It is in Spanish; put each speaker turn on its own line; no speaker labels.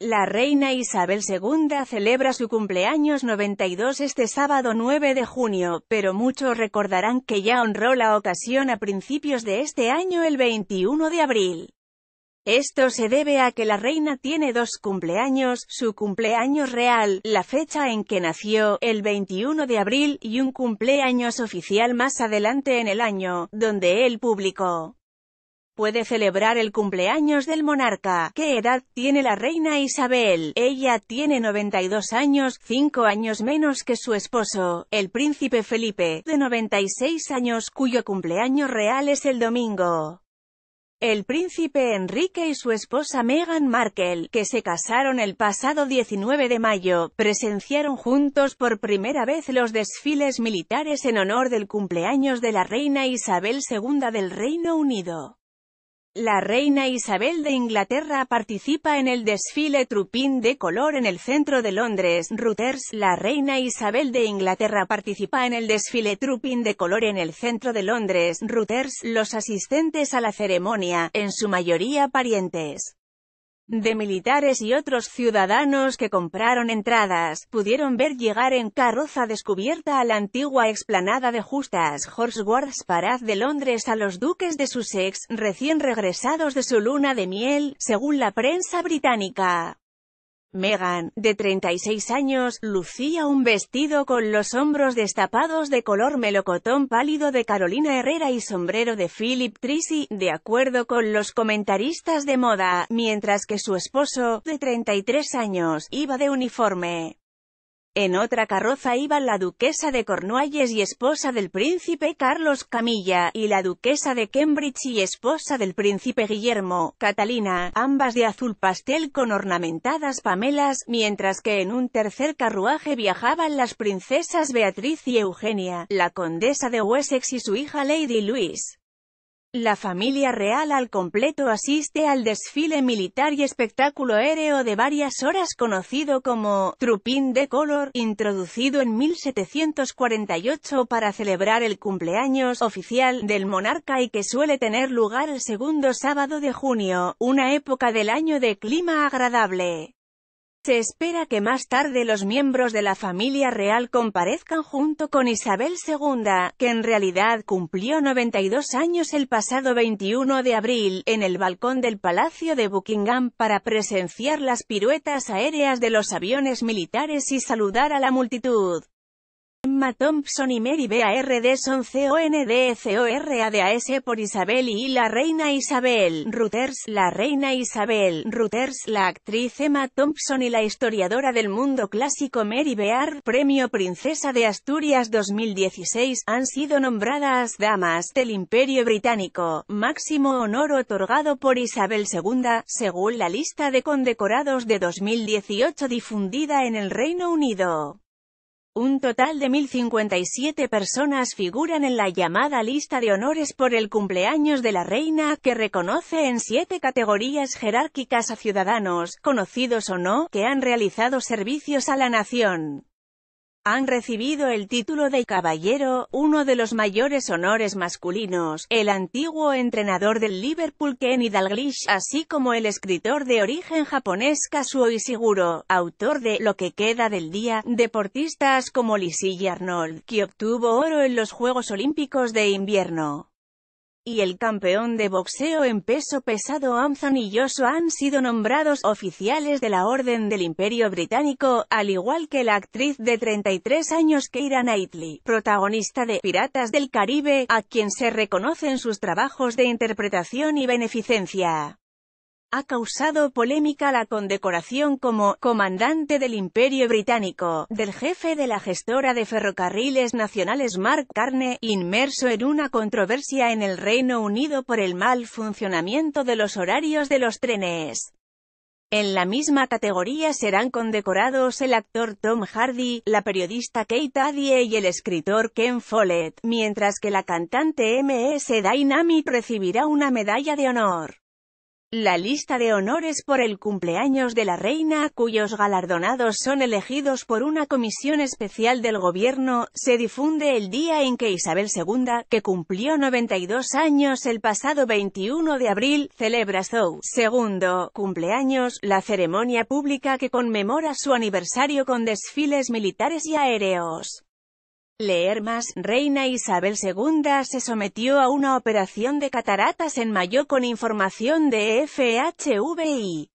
La reina Isabel II celebra su cumpleaños 92 este sábado 9 de junio, pero muchos recordarán que ya honró la ocasión a principios de este año el 21 de abril. Esto se debe a que la reina tiene dos cumpleaños, su cumpleaños real, la fecha en que nació, el 21 de abril, y un cumpleaños oficial más adelante en el año, donde él publicó puede celebrar el cumpleaños del monarca. ¿Qué edad tiene la reina Isabel? Ella tiene 92 años, 5 años menos que su esposo, el príncipe Felipe, de 96 años, cuyo cumpleaños real es el domingo. El príncipe Enrique y su esposa Meghan Markle, que se casaron el pasado 19 de mayo, presenciaron juntos por primera vez los desfiles militares en honor del cumpleaños de la reina Isabel II del Reino Unido. La reina Isabel de Inglaterra participa en el desfile Trupín de color en el centro de Londres, Reuters. La reina Isabel de Inglaterra participa en el desfile Trupín de color en el centro de Londres, Reuters. Los asistentes a la ceremonia, en su mayoría parientes de militares y otros ciudadanos que compraron entradas, pudieron ver llegar en carroza descubierta a la antigua explanada de Justas Horsworth Parade de Londres a los duques de Sussex, recién regresados de su luna de miel, según la prensa británica. Meghan, de 36 años, lucía un vestido con los hombros destapados de color melocotón pálido de Carolina Herrera y sombrero de Philip Treacy, de acuerdo con los comentaristas de moda, mientras que su esposo, de 33 años, iba de uniforme. En otra carroza iban la duquesa de Cornualles y esposa del príncipe Carlos Camilla, y la duquesa de Cambridge y esposa del príncipe Guillermo, Catalina, ambas de azul pastel con ornamentadas pamelas, mientras que en un tercer carruaje viajaban las princesas Beatriz y Eugenia, la condesa de Wessex y su hija Lady Louise. La familia real al completo asiste al desfile militar y espectáculo aéreo de varias horas conocido como Trupín de Color, introducido en 1748 para celebrar el cumpleaños oficial del monarca y que suele tener lugar el segundo sábado de junio, una época del año de clima agradable. Se espera que más tarde los miembros de la familia real comparezcan junto con Isabel II, que en realidad cumplió 92 años el pasado 21 de abril, en el balcón del Palacio de Buckingham para presenciar las piruetas aéreas de los aviones militares y saludar a la multitud. Emma Thompson y Mary B.A.R.D. son CONDCORADAS por Isabel y la reina Isabel, Reuters, la reina Isabel, Reuters, la actriz Emma Thompson y la historiadora del mundo clásico Mary Bear, Premio Princesa de Asturias 2016, han sido nombradas Damas del Imperio Británico, máximo honor otorgado por Isabel II, según la lista de condecorados de 2018 difundida en el Reino Unido. Un total de 1.057 personas figuran en la llamada lista de honores por el cumpleaños de la reina, que reconoce en siete categorías jerárquicas a ciudadanos, conocidos o no, que han realizado servicios a la nación han recibido el título de caballero, uno de los mayores honores masculinos, el antiguo entrenador del Liverpool Kenny Dalglish, así como el escritor de origen japonés Kazuo Ishiguro, autor de Lo que queda del día, deportistas como Lizzie Arnold, que obtuvo oro en los Juegos Olímpicos de Invierno y el campeón de boxeo en peso pesado Anthony Joshua han sido nombrados oficiales de la Orden del Imperio Británico, al igual que la actriz de 33 años Keira Knightley, protagonista de Piratas del Caribe, a quien se reconocen sus trabajos de interpretación y beneficencia ha causado polémica la condecoración como «comandante del Imperio Británico» del jefe de la gestora de ferrocarriles nacionales Mark Carne, inmerso en una controversia en el Reino Unido por el mal funcionamiento de los horarios de los trenes. En la misma categoría serán condecorados el actor Tom Hardy, la periodista Kate Adie y el escritor Ken Follett, mientras que la cantante MS Dynamite recibirá una medalla de honor. La lista de honores por el cumpleaños de la reina, cuyos galardonados son elegidos por una comisión especial del gobierno, se difunde el día en que Isabel II, que cumplió 92 años el pasado 21 de abril, celebra su segundo cumpleaños, la ceremonia pública que conmemora su aniversario con desfiles militares y aéreos. Leer más, Reina Isabel II se sometió a una operación de cataratas en mayo con información de FHVI.